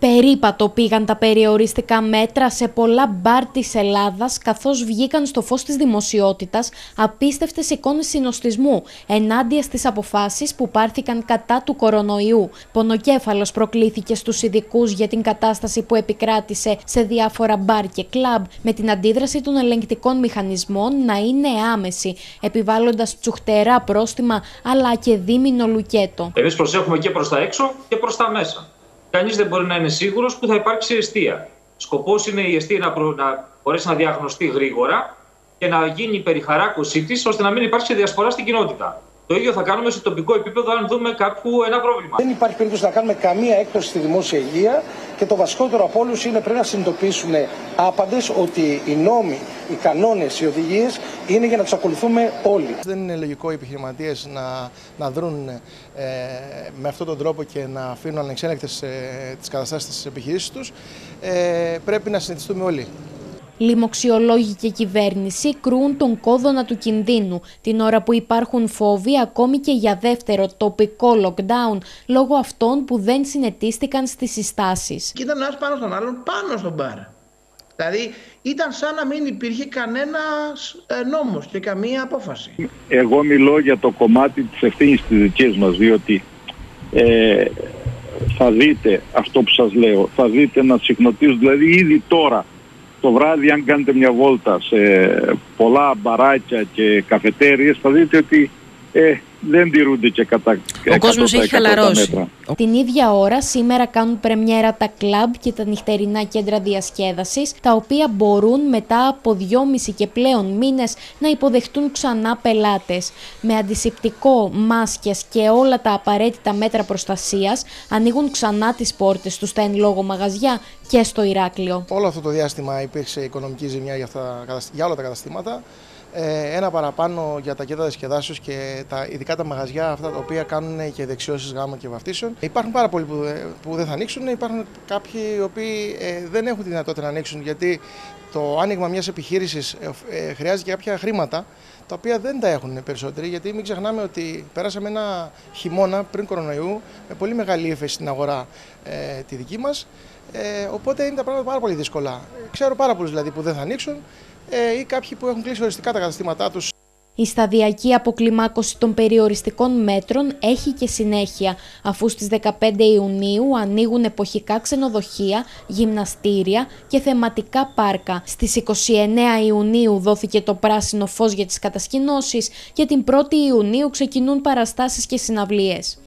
Περίπατο πήγαν τα περιοριστικά μέτρα σε πολλά μπαρ της Ελλάδας καθώς βγήκαν στο φως της δημοσιότητας απίστευτες εικόνες συνοστισμού ενάντια στις αποφάσεις που πάρθηκαν κατά του κορονοϊού. Πονοκέφαλος προκλήθηκε στους ειδικούς για την κατάσταση που επικράτησε σε διάφορα μπαρ και κλαμπ με την αντίδραση των ελεγκτικών μηχανισμών να είναι άμεση, επιβάλλοντας τσουχτερά πρόστιμα αλλά και δίμηνο λουκέτο. Εμείς προσέχουμε και προς τα έξω και προς τα μέσα κανείς δεν μπορεί να είναι σίγουρος που θα υπάρξει αιστεία. Σκοπός είναι η αιστεία να, προ... να μπορέσει να διαγνωστεί γρήγορα και να γίνει η περιχαράκωσή της ώστε να μην υπάρξει διασπορά στην κοινότητα. Το ίδιο θα κάνουμε σε τοπικό επίπεδο αν δούμε κάπου ένα πρόβλημα. Δεν υπάρχει περίπτωση να κάνουμε καμία έκπτωση στη δημόσια υγεία και το βασικότερο από όλους είναι πρέπει να συνειδητοποιήσουμε άπαντες ότι οι νόμοι, οι κανόνες, οι οδηγίες είναι για να τους ακολουθούμε όλοι. Δεν είναι λογικό οι επιχειρηματίες να, να δρουν ε, με αυτόν τον τρόπο και να αφήνουν ανεξέλεκτες ε, τις καταστάσεις της επιχειρήσης τους. Ε, πρέπει να συνηθιστούμε όλοι. Λοιμοξιολόγοι και κυβέρνηση κρούν τον κόδωνα του κινδύνου, την ώρα που υπάρχουν φόβοι ακόμη και για δεύτερο τοπικό lockdown, λόγω αυτών που δεν συνετίστηκαν στις συστάσεις. Ήταν ένας πάνω στον άλλον, πάνω στον μπαρ. Δηλαδή ήταν σαν να μην υπήρχε κανένας ε, νόμος και καμία απόφαση. Εγώ μιλώ για το κομμάτι της ευθύνης της δικής μας, διότι ε, θα δείτε αυτό που σας λέω, θα δείτε να συχνοτίζουν, δηλαδή ήδη τώρα το βράδυ αν κάνετε μια βόλτα σε πολλά μπαράκια και καφετέριες θα δείτε ότι ε, δεν τηρούνται και κατά Ο κόσμος έχει χαλαρώσει. Την ίδια ώρα σήμερα κάνουν πρεμιέρα τα κλαμπ και τα νυχτερινά κέντρα διασκέδασης, τα οποία μπορούν μετά από δυόμιση και πλέον μήνες να υποδεχτούν ξανά πελάτες. Με αντισηπτικό, μάσκες και όλα τα απαραίτητα μέτρα προστασίας, ανοίγουν ξανά τις πόρτες τους στα εν λόγω μαγαζιά και στο Ηράκλειο. Όλο αυτό το διάστημα υπήρξε οικονομική ζημιά για, αυτά, για όλα τα καταστήματα. Ε, ένα παραπάνω για τα κέντρα διασκεδάσεως και τα, ειδικά τα μαγαζιά αυτά τα οποία κάνουν και δεξιώσεις γάμων και βαφτίσεων. Υπάρχουν πάρα πολλοί που, ε, που δεν θα ανοίξουν, υπάρχουν κάποιοι οι οποίοι ε, δεν έχουν τη δυνατότητα να ανοίξουν γιατί το άνοιγμα μιας επιχείρησης ε, χρειάζεται κάποια χρήματα τα οποία δεν τα έχουν περισσότεροι γιατί μην ξεχνάμε ότι πέρασαμε ένα χειμώνα πριν κορονοϊού με πολύ μεγάλη ύφεση στην αγορά ε, τη δική μας. Ε, οπότε είναι τα πράγματα πάρα πολύ δύσκολα. Ξέρω πάρα πολλούς δηλαδή που δεν θα ανοίξουν ε, ή κάποιοι που έχουν κλείσει οριστικά τα καταστήματά τους. Η σταδιακή αποκλιμάκωση των περιοριστικών μέτρων έχει και συνέχεια, αφού στις 15 Ιουνίου ανοίγουν εποχικά ξενοδοχεία, γυμναστήρια και θεματικά πάρκα. Στις 29 Ιουνίου δόθηκε το πράσινο φως για τις κατασκηνώσεις και την 1η Ιουνίου ξεκινούν παραστάσεις και συναυλίες.